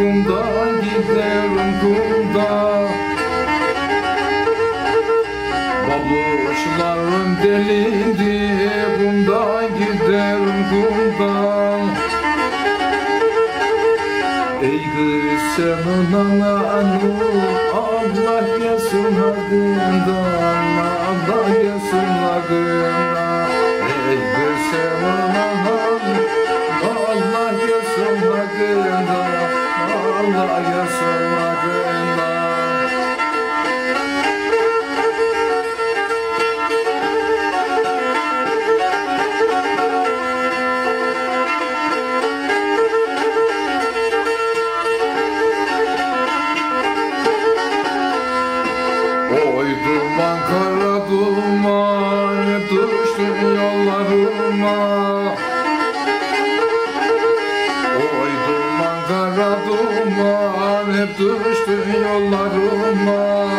kumda giderim kumda. Babuşlarım delindi kumda giderim kumda. Ey kız senin ananı Allah gelsin adından düştün yollarıma.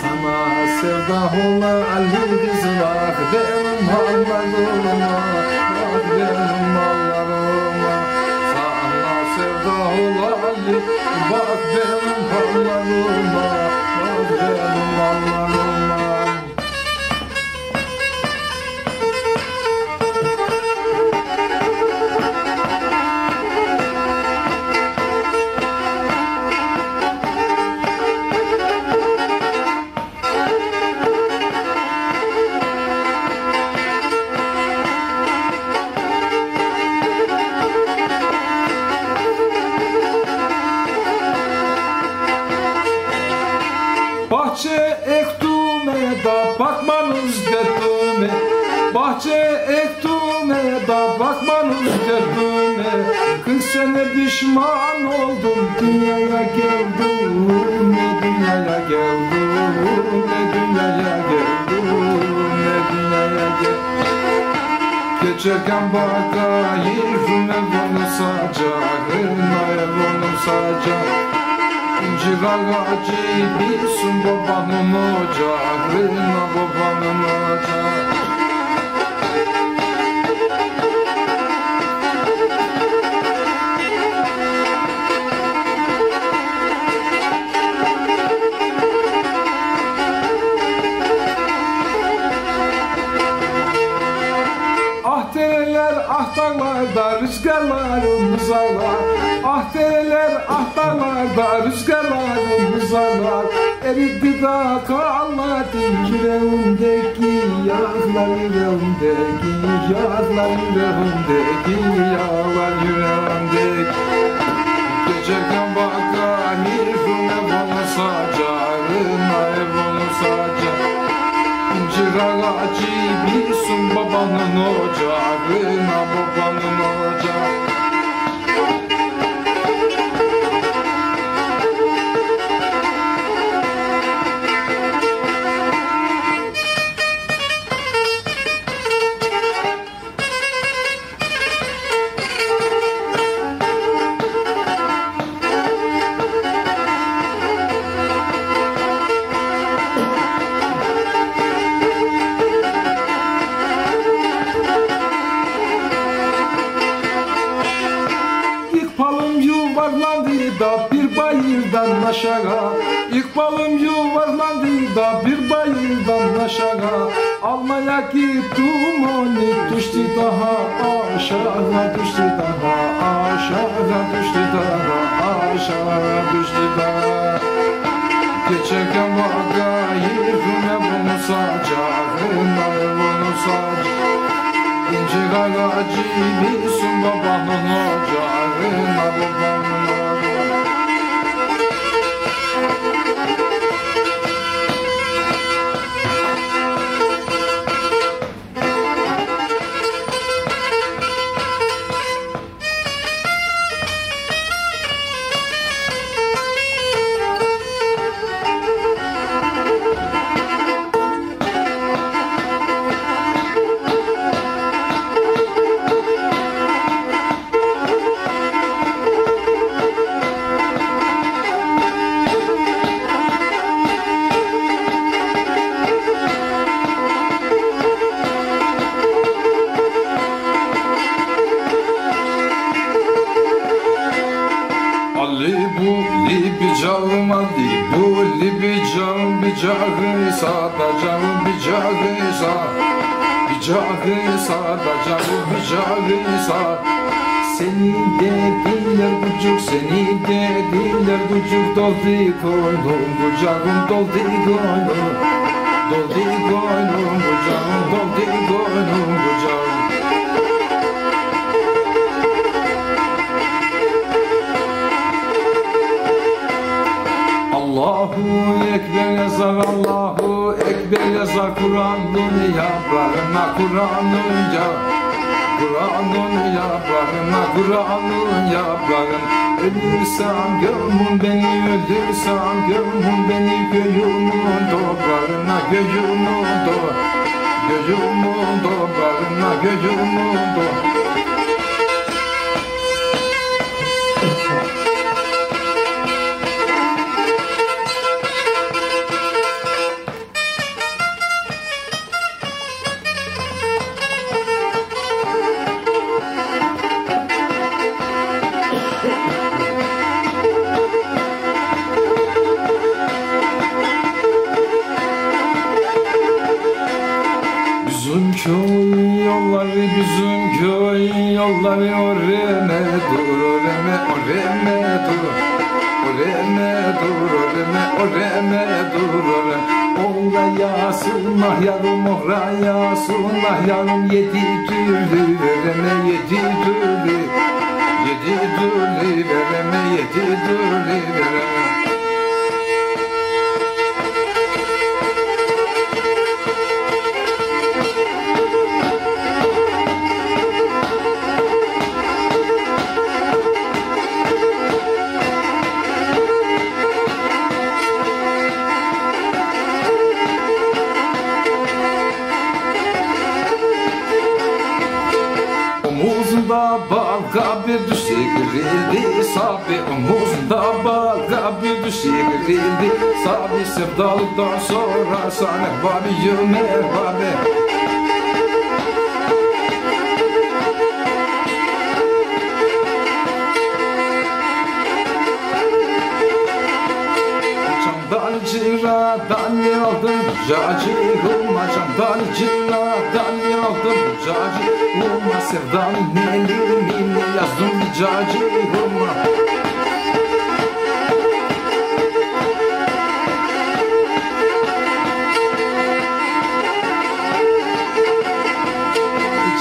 Sana sevda ola Ali kızlar benim hallarıma Bak benim hallarıma Sana sevda ola Ali bak benim hallarıma Bahçe ektume da bakmanız derdume Bahçe ektume da bakmanız derdume Kırk sene pişman oldum dünyaya geldim. Ne dünyaya geldim Ne dünyaya geldim Ne dünyaya geldim. Geçerken bakayım evonu sacağına evonu sacağına İncir ağacı bilsin babanın ocağına babanın ocağına Ah dereler ah dağlarda rüzgarlarımız ağlar. Ah dereler ah dağlarda rüzgarlarımız da kalmadı yüreğimdeki yağlar yüreğimdeki yağlar yüreğimdeki yağlar yüreğimdeki Geçerken bakayım evonu sacağına evonu sacağına İncir ağacı bilsin babanın ocağına babanın ocağına aşağı. İkbalım yuvarlandı da bir bayırdan aşağı. Almaya gittim onu düştü daha. Aşağı düştü daha aşağı düştü daha. Aşağı düştü daha. Geçerken bakayım ne bunu sacağına bunu sacağına İncir ağacı bilsin babanın ocağına? babanın sadacağım bir cagısa Bir cagısa sadacağım bir cagısa Seni dediler bucuk seni dediler bucuk Doldu koynum kucağım doldu koynum Doldu koynum yazar Kur'an'ın yaprağına Kur'an'ın ya Kur'an'ın yaprağına Kur'an'ın yaprağın Ölürsem gömün beni ölürsem gömün beni Göğümün toprağına göğümün toprağına Göğümün toprağına göğümün toprağına oreme dur oreme oreme dur oreme Ola yasın mahyarım ohra yasın mahyarım yedi türlü vereme yedi türlü Yedi türlü vereme yedi türlü vereme düşe girildi Sabi omuzunda balga bir düşe girildi Sabi sevdalıktan sonra sana babi yümer babi Cacı huma Çamdan ciradan ne aldım Cacı huma Sevdan nelerimi ne yazdım Cacı huma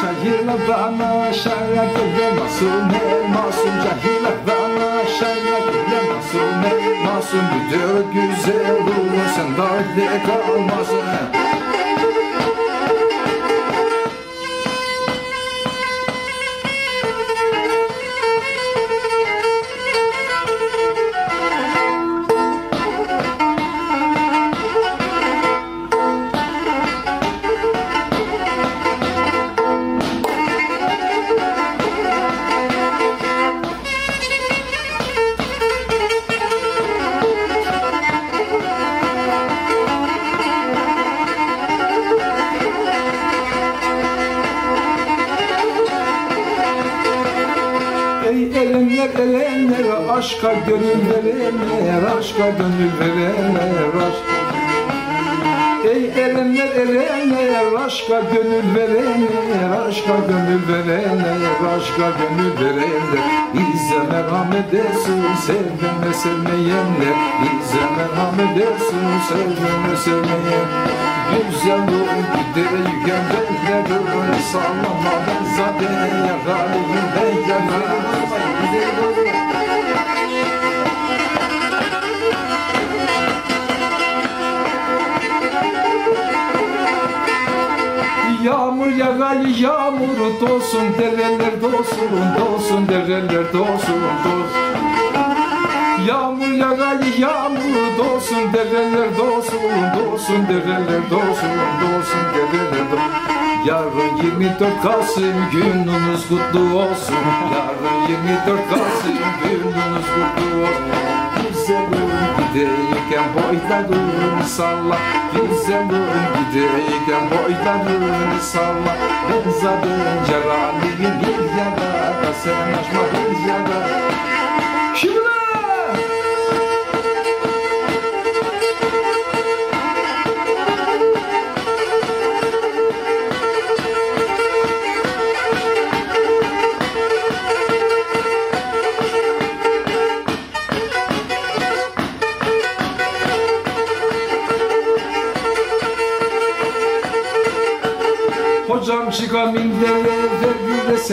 Cahillerden aşağıya gelen masum el masum Cahillerden aşağıya Bir de güzel olur sen de kalmasın Ey elenler elenler aşka gönül verenler aşka gönül verenler aşk Ey elenler elenler aşka gönül verenler aşka gönül verenler aşka gönül verenler bize merhamet etsin sevmeme sevmeyenler bize merhamet etsin sevmeme sevmeyenler Güzel yolun giderken belleri sallamadan zaten yaralıyım ben yaralıyım Yağmur yağay yağmur dolsun dereler dolsun dolsun dereler dolsun dolsun. Yağmur yağay yağmur dolsun dereler dolsun dolsun dereler dolsun dolsun dereler dolsun Yarın 24 Kasım gününüz kutlu olsun. Yarın 24 Kasım gününüz kutlu olsun. Güzelim gideyken boylarını salla. Güzelim gideyken boylarını salla. Ben zaten cerrahiyim bir yana Sen açma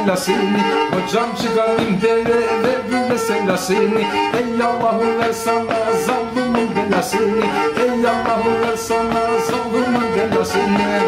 bir de sellasini Hocam çıkam indere ver bir de sellasini Ey Allah'ım ver sana zallumun belasını Ey Allah'ım ver sana zallumun belasını